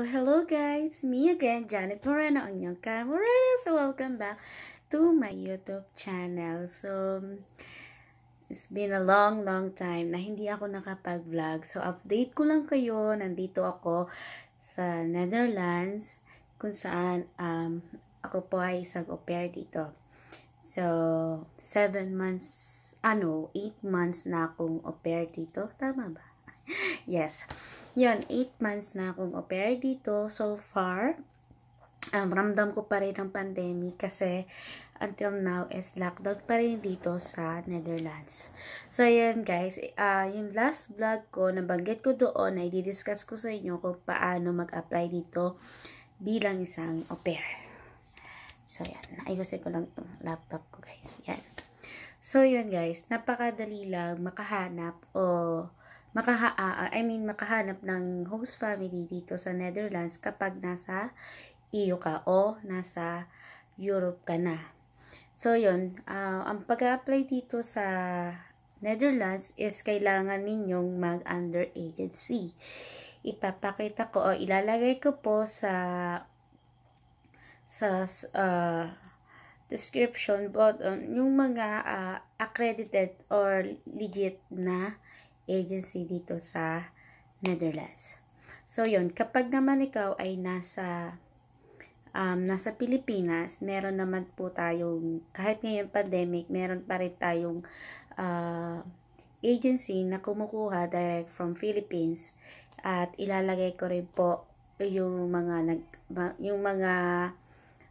Hello guys, me again, Janet Moreno, ang inyong Moreno. So welcome back to my YouTube channel. So, it's been a long, long time na hindi ako nakapag-vlog. So, update ko lang kayo. Nandito ako sa Netherlands kung saan um, ako po ay isang au pair dito. So, 7 months, ano, 8 months na akong au pair dito. Tama ba? yes. Yun, 8 months na akong au pair dito so far. Um, ramdam ko pa rin ang pandemic kasi until now is lockdown pa rin dito sa Netherlands. So, yan guys. Uh, yung last vlog ko, nabanggit ko doon, ay di-discuss ko sa inyo kung paano mag-apply dito bilang isang au pair. So, yan. Ayusin ko lang itong laptop ko guys. Yan. So, yun guys. Napakadali lang makahanap o makaha uh, I mean makahanap ng host family dito sa Netherlands kapag nasa EU ka o nasa Europe ka na. So yun, uh, ang pag-apply dito sa Netherlands is kailangan ninyong mag-under agency. Ipapakita ko o ilalagay ko po sa sa uh, description but um, yung mga uh, accredited or legit na agency dito sa Netherlands. So, yun. Kapag naman ikaw ay nasa um, nasa Pilipinas, meron naman po tayong, kahit ngayon pandemic, meron pa rin tayong uh, agency na kumukuha direct from Philippines at ilalagay ko rin po yung mga nag yung mga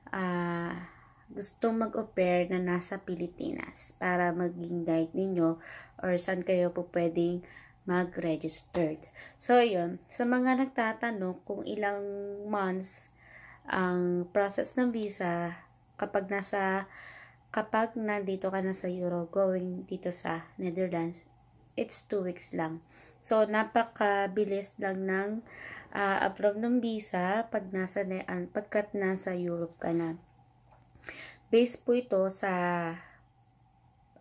uh, gustong mag-au-pair na nasa Pilipinas para maging guide ninyo or saan kayo po pwedeng mag-registered. So, yun. Sa mga nagtatanong kung ilang months ang process ng visa kapag nasa kapag nandito ka na sa Euro going dito sa Netherlands, it's 2 weeks lang. So, napakabilis lang ng uh, approve ng visa pag nasa, uh, pagkat nasa Europe ka na. Based po ito sa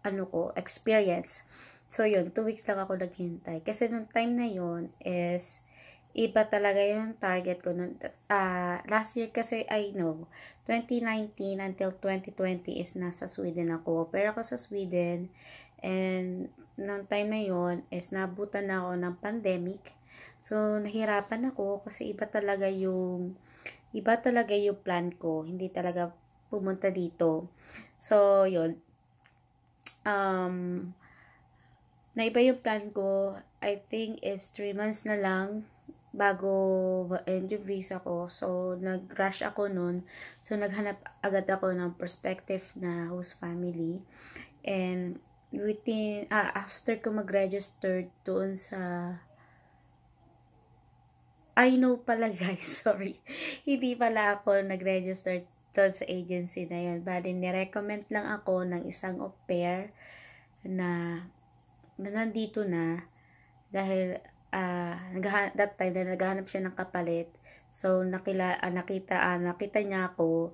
ano ko, experience. So, yun, two weeks lang ako naghintay. Kasi nung time na yun is, iba talaga yung target ko. Nun, uh, last year kasi, I know, 2019 until 2020 is nasa Sweden ako. Pero ako sa Sweden, and nung time na yun is nabutan na ako ng pandemic. So, nahirapan ako kasi iba talaga yung, iba talaga yung plan ko. Hindi talaga pumunta dito. So, yun. Um, naiba yung plan ko. I think is 3 months na lang bago end yung visa ko. So, nag-rush ako nun. So, naghanap agad ako ng prospective na host family. And, within, ah, after ko mag-register doon sa I know pala guys, sorry. Hindi pala ako nag-register doon sa agency na yun. Bali, nirecommend lang ako ng isang au pair na, na nandito na dahil uh, that time na naghahanap siya ng kapalit. So, nakila, uh, nakita, uh, nakita niya ako,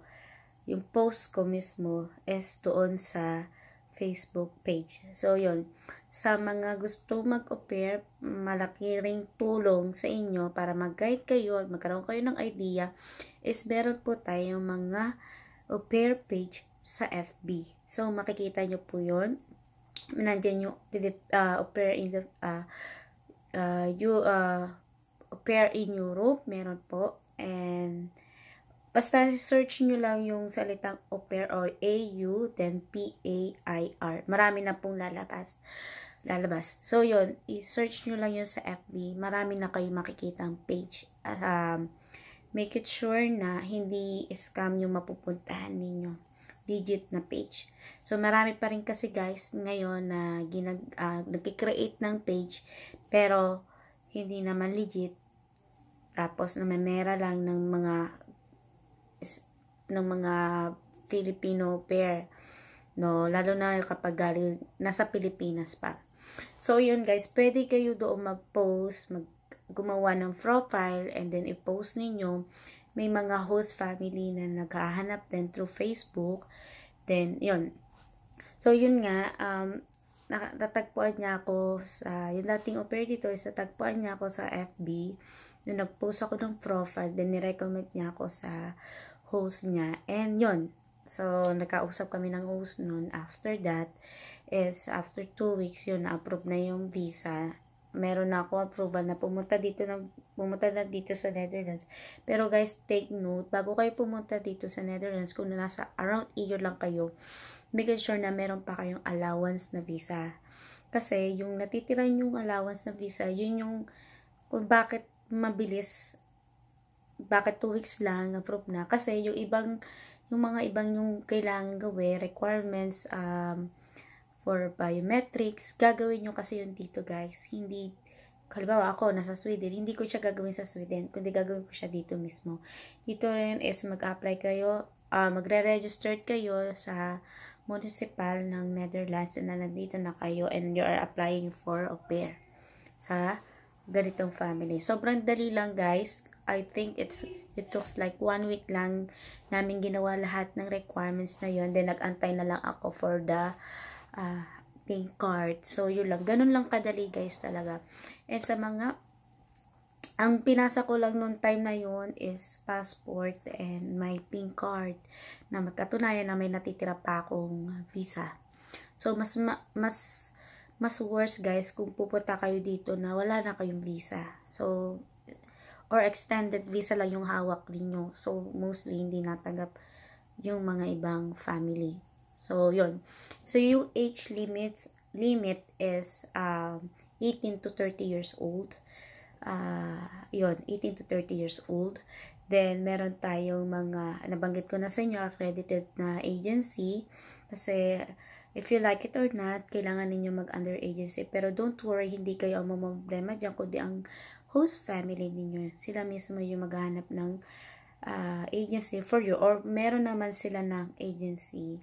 yung post ko mismo is doon sa Facebook page. So, yon Sa mga gusto pair, malaki ring tulong sa inyo para mag-guide kayo at magkaroon kayo ng idea is meron po tayong mga pair page sa FB. So, makikita nyo po yon Nandiyan yung uh, au pair in the uh, uh, you, uh, pair in Europe. Meron po. And Basta search nyo lang yung salitang au pair or AU, then P-A-I-R. Marami na pong lalabas. lalabas. So, yun, i-search nyo lang yun sa FB. Marami na kayo makikita ang page. Um, make it sure na hindi scam yung mapupuntahan ninyo. Legit na page. So, marami pa rin kasi guys ngayon na ginag, uh, nagkikreate ng page pero hindi naman legit. Tapos, namemera lang ng mga ng mga Filipino pair. No, lalo na kapag galing nasa Pilipinas pa. So yun guys, pwede kayo doon mag-post, mag gumawa ng profile and then i-post ninyo. May mga host family na naghahanap din through Facebook. Then yun. So yun nga, um natagpuan niya ako sa yung dating pair dito is natagpuan niya ako sa FB Nung nag-post ako ng profile, then nirecommend niya ako sa host niya. And yon So, nagkausap kami ng host nun. After that, is after 2 weeks yun, na-approve na yung visa. Meron na ako approval na pumunta dito na pumunta na dito sa Netherlands. Pero guys, take note, bago kayo pumunta dito sa Netherlands, kung nasa around year lang kayo, make sure na meron pa kayong allowance na visa. Kasi yung natitira yung allowance na visa, yun yung kung bakit mabilis bakit 2 weeks lang approve na kasi yung ibang yung mga ibang yung kailangan gawin requirements um, for biometrics gagawin nyo kasi yun dito guys hindi halimbawa ako nasa Sweden hindi ko siya gagawin sa Sweden kundi gagawin ko siya dito mismo dito rin is mag-apply kayo uh, magre-register kayo sa municipal ng Netherlands na nandito na kayo and you are applying for au pair sa ganitong family. Sobrang dali lang guys. I think it's it took like one week lang namin ginawa lahat ng requirements na yon Then nag-antay na lang ako for the uh, pink card. So yun lang. Ganun lang kadali guys talaga. And sa mga ang pinasa ko lang noong time na yun is passport and my pink card na magkatunayan na may natitira pa akong visa. So, mas, mas, mas worse guys kung pupunta kayo dito na wala na kayong visa. So, or extended visa lang yung hawak ninyo. So, mostly hindi natanggap yung mga ibang family. So, yun. So, yung age limits, limit is um, 18 to 30 years old uh, yun, 18 to 30 years old. Then, meron tayong mga, nabanggit ko na sa inyo, accredited na agency. Kasi, if you like it or not, kailangan ninyo mag-under agency. Pero don't worry, hindi kayo ang problema dyan, kundi ang host family ninyo. Sila mismo yung maghanap ng uh, agency for you. Or meron naman sila ng agency.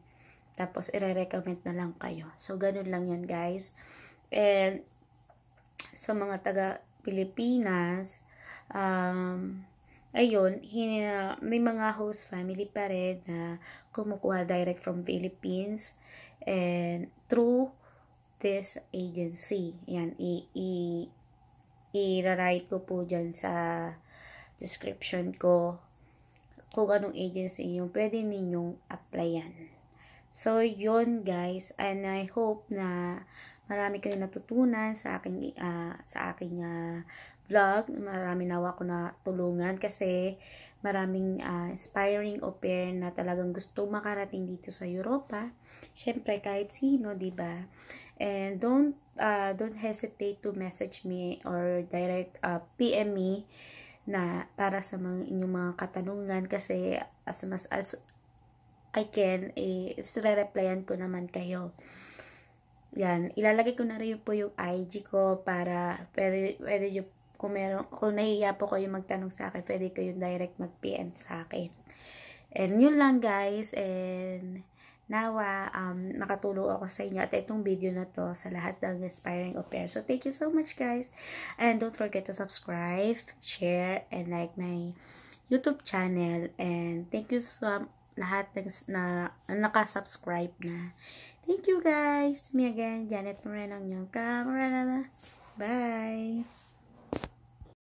Tapos, ire-recommend na lang kayo. So, ganun lang yun, guys. And, sa so, mga taga Pilipinas, um, ayun, may mga host family pa rin na kumukuha direct from Philippines and through this agency. Yan, i, i, i-write ko po dyan sa description ko kung anong agency yung pwede ninyong applyan. So, yun guys, and I hope na Marami kayong natutunan sa aking uh, sa aking uh, vlog. Marami nawa ko na tulungan kasi maraming uh, inspiring au pair na talagang gusto makarating dito sa Europa. Syempre kahit sino, ba? And don't uh, don't hesitate to message me or direct uh, PM me na para sa mga inyong mga katanungan kasi as much as I can, eh, re-replyan ko naman kayo. Yan, ilalagay ko na rin po yung IG ko para pwede, pwede yung kung meron, kung nahiya po kayo magtanong sa akin, pwede kayong direct mag-PM sa akin. And yun lang guys, and nawa um, makatulong ako sa inyo at itong video na to sa lahat ng inspiring au pair. So, thank you so much guys. And don't forget to subscribe, share, and like my YouTube channel. And thank you so lahat na, na nakasubscribe na. Thank you guys. Me again, Janet Moreno, yung camera. Bye.